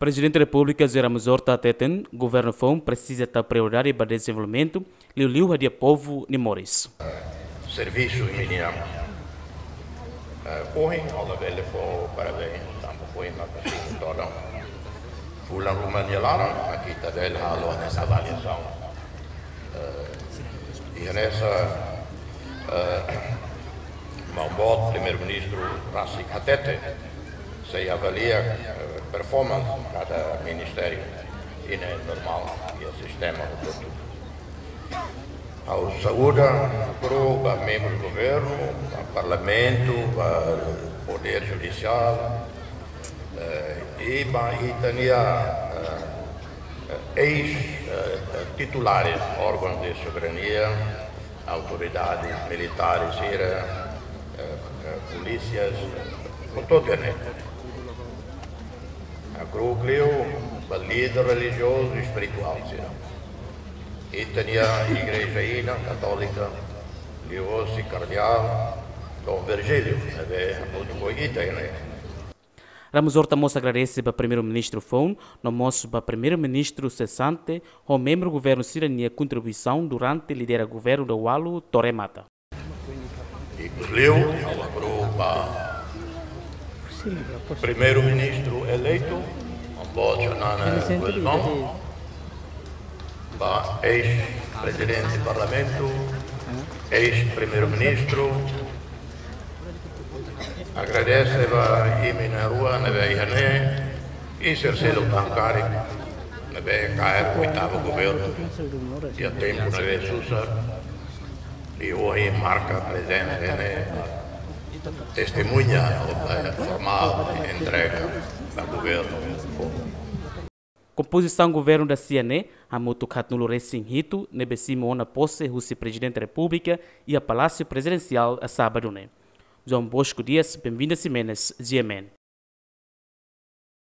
Presidente da República Zeramos Horta Teten, governo FOM precisa ter prioridade para desenvolvimento, liu liu hadia povo ni Morris. Serviço e minha Pohing, alla väldigt få parabéns, tanto Pohing na toda. Fulan Romania Lara, aqui está velho halo nessa avaliação. E nessa, Mambot, primeiro-ministro Rassi Katete, se avalia performance cada ministério e não é normal e o sistema todo. Ao saúde para membros do governo, para parlamento, para poder judicial e para Itania ex-titulares, órgãos de soberania, autoridades militares, polícias, por todo o planeta. A Cruclio, o líder religioso e espiritual, e tinha a igreja ina, católica, e o cardeal, Dom Virgílio, muito bonita? Ramos Horta Moça agradece para o primeiro-ministro Fon, no moço para o primeiro-ministro cessante, o membro do governo Sirania contribuição durante lidera governo do Walu Toremata. E Leu, para o primeiro-ministro eleito, Bolsonaro Guzmão, para ex-presidente do parlamento, ex-primeiro-ministro, agradece a Imina Rua, na Ihane, e Cercelo Tancari, na cair o oitavo governo, e a tempo na Susa, e hoje marca presença, né? testemunha formal entrega do governo. Composição governo da CNE, a motocat no Racing Hito, nebesimo ona posse o presidente da República e a Palácio Presidencial a sábado, né? João Bosco Dias, bem-vindo a Simenes, GMN.